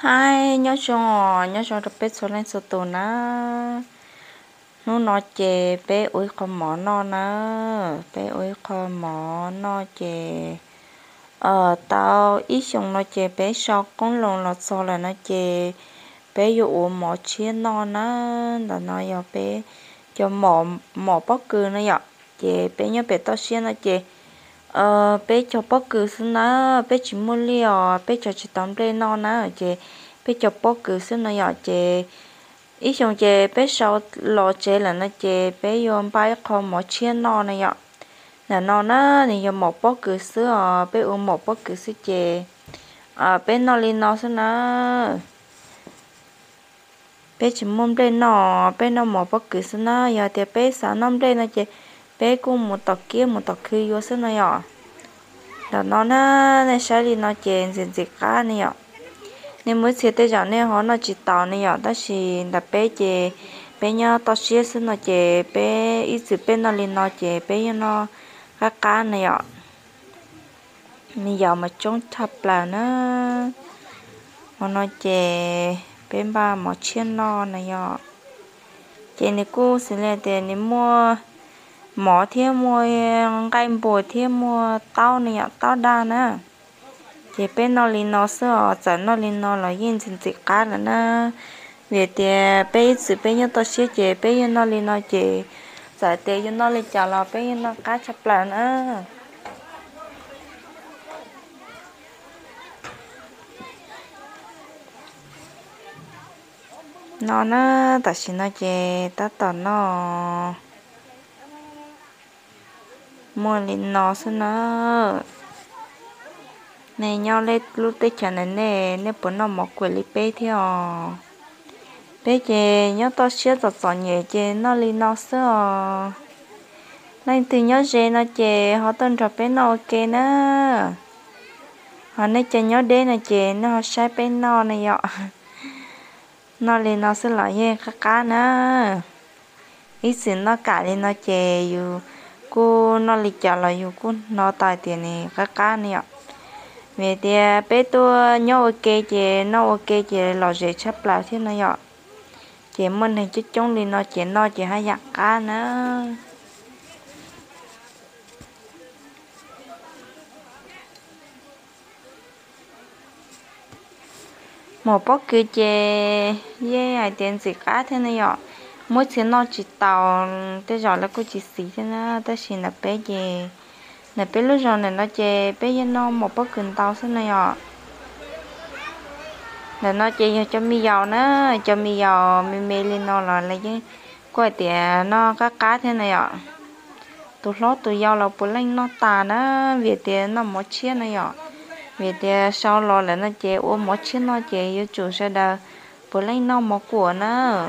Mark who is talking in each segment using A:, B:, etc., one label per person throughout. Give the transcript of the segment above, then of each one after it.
A: hai nhớ cho nhớ cho được biết số lên số tổ na nó nó chè bé ơi con mỏ nó na bé ơi con mỏ nó chè. Ờ tao ít xong nó chè bé sau con lồng lọt sau là nó chè. Bé dụ mỏ chia nó na là nó yêu bé cho mỏ mỏ bóc cừ nó vậy, chè bé nhớ bé tao xin nó chè ờ bé cho bóc cừ xin nó bé chỉ mua liò bé cho chỉ tắm lên non nó na chè bé cho bóc cừ xin nó giờ chè ít xong chè bé sau lo chè là nó chè bé vô bay con mỏ chiên non này ạ là non nó, thì giờ một bó cử xứ à bé uống một bó cử xứ chè à bé nó lên nó xin nó bé chỉ muốn lên nó bé nó một bó cử sữa nó giờ thì bé sáng năm lên nó chè bé cũng một tọt kia, một tọt kia vô xem này ạ đó nó nó này sẽ đi nó chèn gì gì cả này ạ nên mới xưa tới giờ này họ nó chỉ tàu này ạ đó là là bé chè bé nhớ tao xía xin nó chè bé ít sự bé nó lên nó chè bé nó cá cá này ạ mình giờ mà chống thập là nó, mà nó chè bên ba mà chiên nó này ạ chè này cô sẽ là để này mua mỏ thêm mua, cây bồi thêm mua, tao này ạ, tao đa nè. Chỉ bên nó lên nó sửa chẳng nó lên nó là yên chân chỉ cá là nè. Về thì bây giờ bây giờ tôi sẽ chỉ bây giờ nó lên nó chỉ giờ thì giờ nó lên chào là bây giờ nó cá chập là nè. Nó nó ta xin nó chỉ ta tao nó mua lên nó xin nó này, nhau lên lúc tới chả này nè nè bữa nó mọc quỷ li bê à bé chè nhớ to xíu giọt giọt nhẹ chè, nó lên nó sữa nên từ nhớ chè nó chè, họ tên trò bé nó ok nữa họ nói chè nhớ đế nè chè nó họ sai bé nó này ạ nó lên nó sữa lại ye cá cá nữa ít xin nó cả lên nó chè อยู่ cô nó lịch trả chả cô, nó tài tiền này các cá này ạ. Về thì à, bé tôi, nhớ ok chị, nó ok chị, lò dễ chấp lại thế này ạ. Chị mình thì chút chống đi, nó chị nó chị hay giặt cá nữa. Một bó kia chị với ai tiền gì cá thế này ạ mỗi 次 nó chỉ tàu tới giờ là cô chỉ xí thế nó tới xin là bé gì là bé lúc rồi này nó chè bé giờ nó một bó cần tàu thế này ạ. Là nó chè cho mi dầu nó cho mi dầu mi mê lên nó là lấy cái quay tiền nó cá cá thế này ạ. Tụi lót tụi dầu là bố lên nó tà nó về tiền nó một chiếc này ạ. Về tiền sau lo là nó chè ôm một chiếc nó chè yêu chủ sẽ đờ. Bố lên nó một của nó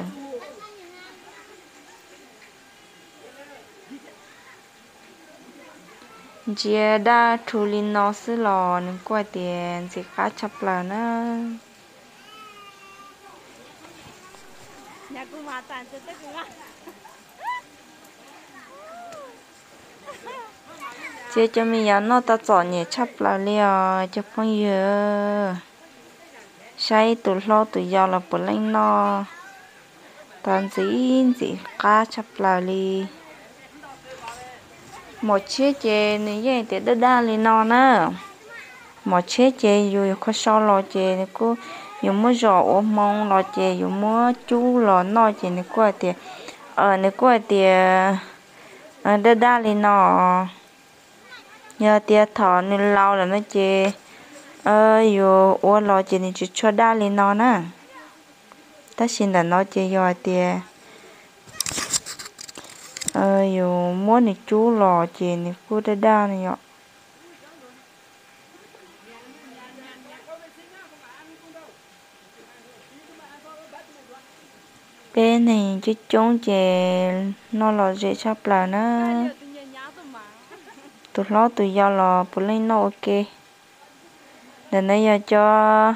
A: chia đa thu linh nó sư lò nên qua tiền chỉ cá chập là nó
B: nhà cô mà tàn cho tất cả
A: chia cho mình giờ nó ta chọn nhẹ chập là liò cho phong giờ sai tụ lo tụ giờ là bữa lên nó tàn gì gì cá chập là li một chiếc chè này vậy thì đã đa lên non á, một chiếc chè rồi có sau lo chè này cô dù mua giỏ ô mong lo chè dù mua chú lo no chè này cô thì ở ờ, này cô thì ờ, đã đa lên non, nhờ tia thọ nên lâu là nó chè. Ờ dù ô lo chè này chỉ cho đa lên non á, ta xin là nó chè rồi tia ờ muốn này chú lò chè này cô đã đa này ạ. Bên này chứ trốn chè nó lò dễ sắp là nó. Tụi nó tụi do lò bố lên nó, ok. Để nãy giờ cho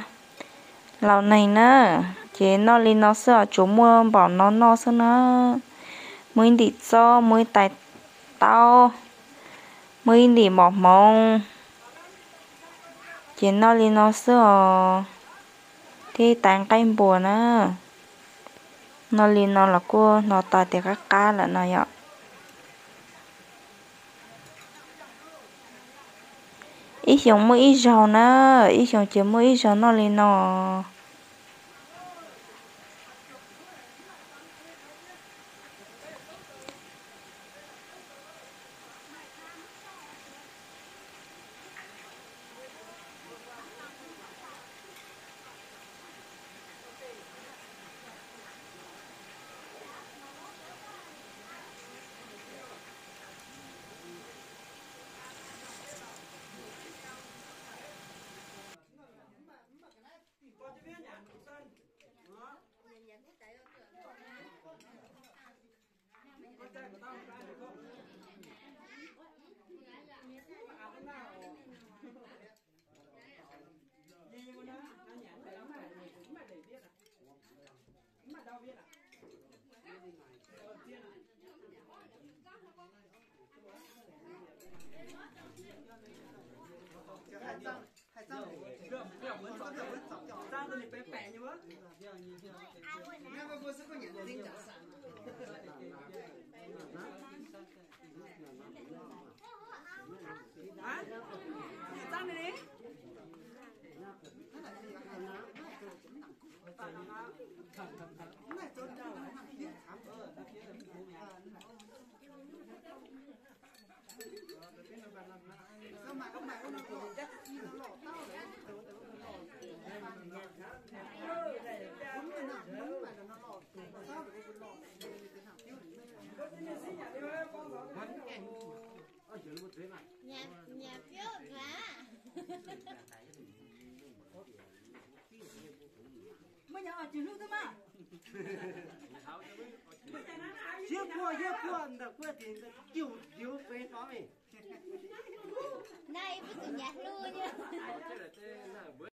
A: lò này nó. Chè nó lên nó sợ, chú mua bảo nó nó sợ nó mới đi cho mới tài tao mới đi mọc mong chỉ nó lên nó sợ ờ, thì tàn cây bùa nữa nó lên nó là cô nó ta thì các cá là nó vậy ít dùng mới ít rau nữa ít dùng chỉ mới ít rau nó lên nó 还脏，还脏，
B: 脏，别摆你们，那是过年，nhà nhà phiếu cả
C: mới nhà chỉ lúc thôi mà.
D: Chưa qua chưa qua được qua thì chịu chịu phê phó mình
B: này với tụi nhà luôn nha